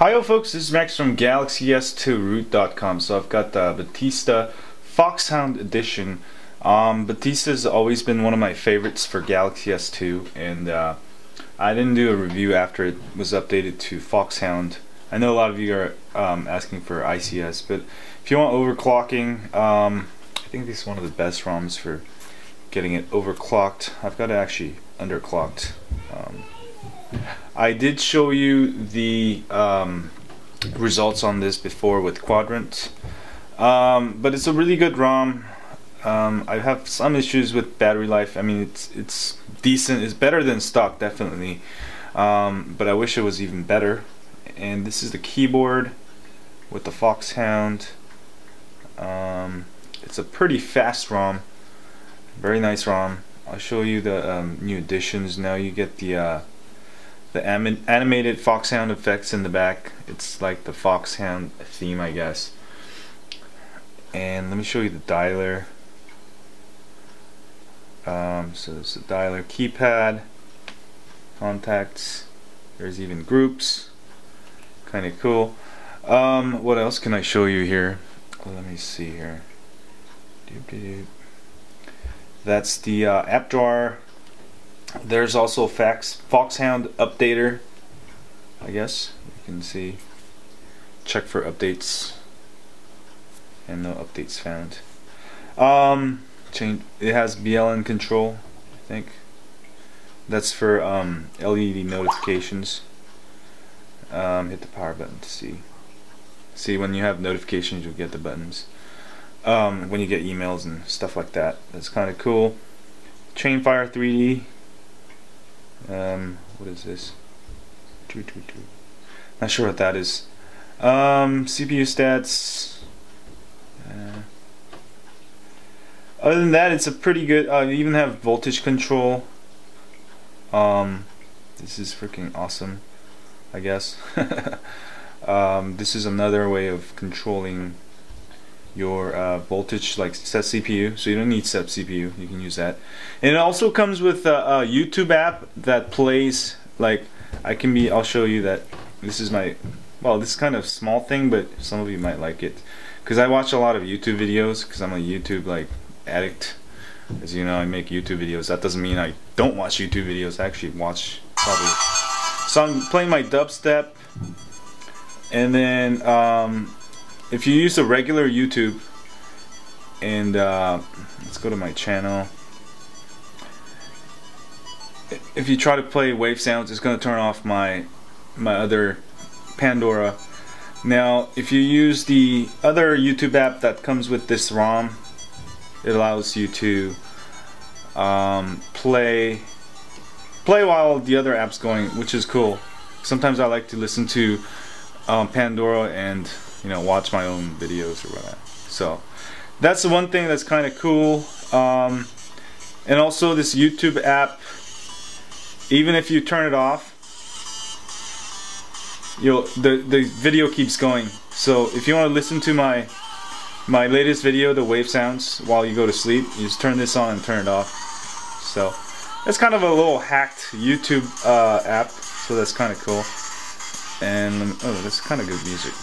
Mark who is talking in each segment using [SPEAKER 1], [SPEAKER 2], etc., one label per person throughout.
[SPEAKER 1] Hi folks, this is Max from GalaxyS2Root.com. So I've got the Batista Foxhound Edition. Um, Batista's always been one of my favorites for Galaxy S2 and uh, I didn't do a review after it was updated to Foxhound. I know a lot of you are um, asking for ICS, but if you want overclocking, um, I think this is one of the best ROMs for getting it overclocked. I've got it actually underclocked. Um, I did show you the um, results on this before with Quadrant, um, but it's a really good ROM. Um, I have some issues with battery life. I mean, it's it's decent. It's better than stock, definitely. Um, but I wish it was even better. And this is the keyboard with the Foxhound. Um, it's a pretty fast ROM. Very nice ROM. I'll show you the um, new additions. Now you get the uh, the animated foxhound effects in the back. It's like the foxhound theme, I guess. And let me show you the dialer. Um, so there's the dialer keypad, contacts. There's even groups. Kind of cool. Um, what else can I show you here? Let me see here. That's the uh, app drawer there's also Fax, Foxhound Updater, I guess. You can see, check for updates, and no updates found. Um, change. It has BLN control, I think. That's for um, LED notifications. Um, hit the power button to see. See, when you have notifications, you'll get the buttons. Um, when you get emails and stuff like that. That's kind of cool. Chainfire 3D um, what is this? Two, two, two. Not sure what that is. Um, CPU stats. Uh, other than that, it's a pretty good. Uh, even have voltage control. Um, this is freaking awesome. I guess. um, this is another way of controlling your uh, voltage like set CPU so you don't need set CPU you can use that. And it also comes with a, a, YouTube app that plays like I can be I'll show you that. This is my well this is kind of small thing but some of you might like it. Because I watch a lot of YouTube videos because I'm a YouTube like addict. As you know I make YouTube videos. That doesn't mean I don't watch YouTube videos. I actually watch probably so I'm playing my dubstep. And then um, if you use a regular YouTube and uh, let's go to my channel. If you try to play wave sounds it's going to turn off my my other Pandora. Now if you use the other YouTube app that comes with this ROM it allows you to um, play play while the other app's going which is cool. Sometimes I like to listen to um, Pandora and you know watch my own videos or whatever so that's the one thing that's kind of cool. Um, and also this YouTube app even if you turn it off you'll the the video keeps going. So if you want to listen to my my latest video the wave sounds while you go to sleep you just turn this on and turn it off. So it's kind of a little hacked YouTube uh, app so that's kind of cool. And oh that's kind of good music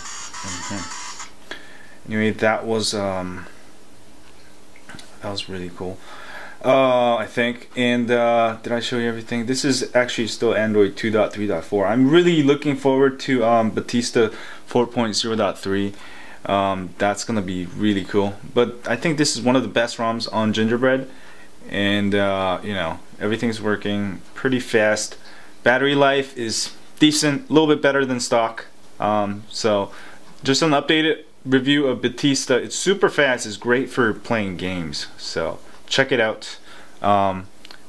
[SPEAKER 1] Anyway, that was um, that was really cool. Uh, I think. And uh, did I show you everything? This is actually still Android 2.3.4. I'm really looking forward to um, Batista 4.0.3. Um, that's gonna be really cool. But I think this is one of the best ROMs on Gingerbread, and uh, you know everything's working pretty fast. Battery life is decent, a little bit better than stock. Um, so just an updated review of Batista. It's super fast. It's great for playing games. So check it out. Um,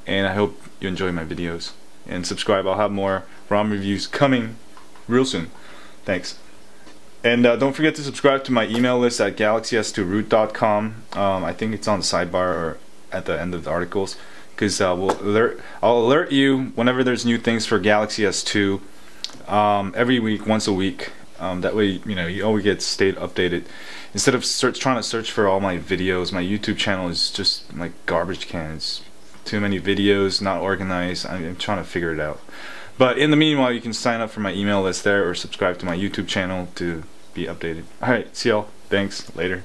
[SPEAKER 1] and I hope you enjoy my videos. And subscribe. I'll have more ROM reviews coming real soon. Thanks. And uh, don't forget to subscribe to my email list at galaxys2root.com. Um, I think it's on the sidebar or at the end of the articles. Because uh, we'll alert, I'll alert you whenever there's new things for Galaxy S2 um, every week, once a week. Um, that way, you know, you always get stayed updated. Instead of search, trying to search for all my videos, my YouTube channel is just like garbage cans. Too many videos, not organized. I'm, I'm trying to figure it out. But in the meanwhile, you can sign up for my email list there or subscribe to my YouTube channel to be updated. Alright, see y'all. Thanks. Later.